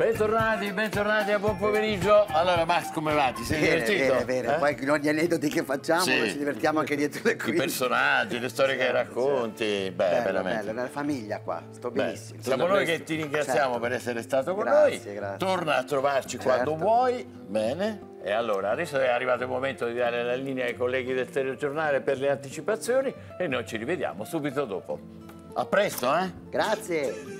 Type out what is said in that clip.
Bentornati, bentornati a buon pomeriggio. Allora, Max, come va? Ti sei Bene, divertito? bene, bene. Eh? Poi con ogni aneddoti che facciamo Sì. ci divertiamo anche dietro le I personaggi, le storie che certo, racconti. Certo. Beh, Bello, veramente. bello, una famiglia qua, sto Beh, benissimo. siamo noi che ti ringraziamo Certo. per essere stato con Grazie, noi. grazie. Torna a trovarci Certo. quando vuoi. Bene. E allora, adesso è arrivato il momento di dare la linea ai colleghi del telegiornale per le anticipazioni e noi ci rivediamo subito dopo. A presto, eh? Grazie.